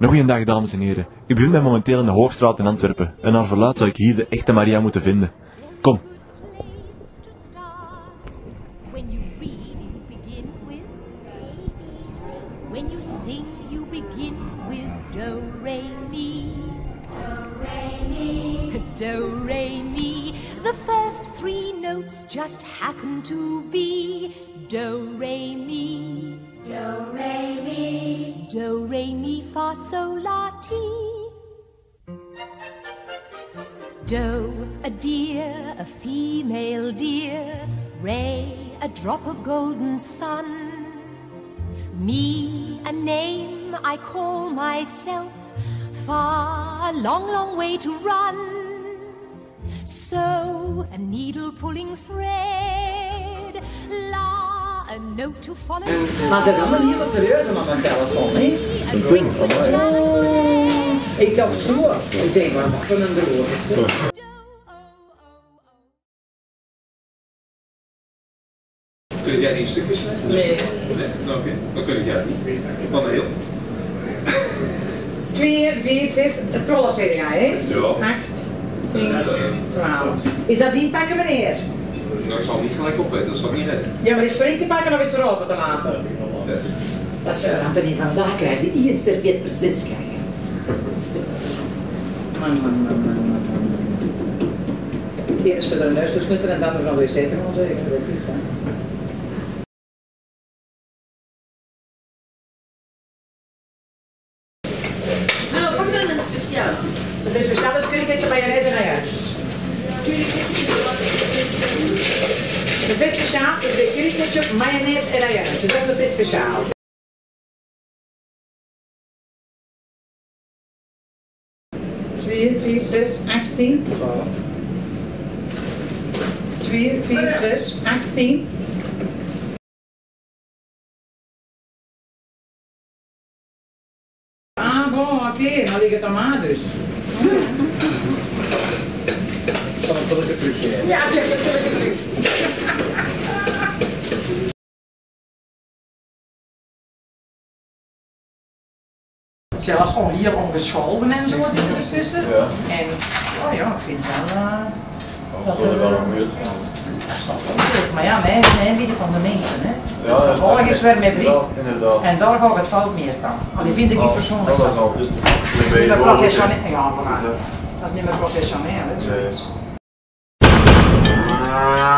Een goeiedag dames en heren. Ik bevind mij momenteel in de Hoogstraat in Antwerpen en naar verluid zou ik hier de echte Maria moeten vinden. Kom. Do, re, mi. The first three notes just happen to be do, re, mi. Do, re, mi. Do, re, mi, fa, sol, la, ti. Doe, a deer, a female deer. Ray, a drop of golden sun. Me, a name I call myself. Far, a long, long way to run. So, a needle pulling thread. A note to follow. Maar ze hebben een hele serieuze met mijn telefoon, hè? drink with jar. Ik dacht zo. Ik denk, wat is dat voor een droogste? Oh. Kun jij niet stukjes lezen? Nee. Nee? Oké, dan kun ik jij niet. Van heel. 2, 4, 6, het prologserie, hè? Ja. 8, 10, 12. Is dat die pakken, meneer? Nou, ik zal niet gelijk opletten, dat zal ik niet redden. Ja, maar is spring te pakken of is er open te laten? Vet. Dat is uh, Antonie vandaag krijgt die eerste serviet voor zes krijgen. Man, man, man, man, man. Het ene is voor de neus te snutten en de andere van de wc te gaan zeggen. Niet. Nou, dan een speciaal. Dat is speciaal is curryketje, mayonaise en ajuitjes. De vet speciaal is de curryketchup, mayonaise en ajuitjes. Dat is de vet speciaal. Twee, vier, zes, acht, tien. Twee, vier, zes, acht, tien. Ah, bon, oké, dan ligt het dus. Ik zal hem terug teruggeven. Ja, ik heb het terug. Zelfs on, hier ongescholden en zo zit er tussen. Ja. En, oh ja, ik vind wel, uh, Dat is wel een goeie Frans. dat is toch. Maar ja, mij, mij weet het aan de mensen, hè. Ja, dus dat vervolgens is weer met inderdaad. En daar gaat het fout meestal. Maar die vind ik niet persoonlijk. Dat is altijd. Dat is niet meer professioneel. Ja, voilà. Dus, eh, Dat is niet meer professioneel, hè, zoiets. Nee.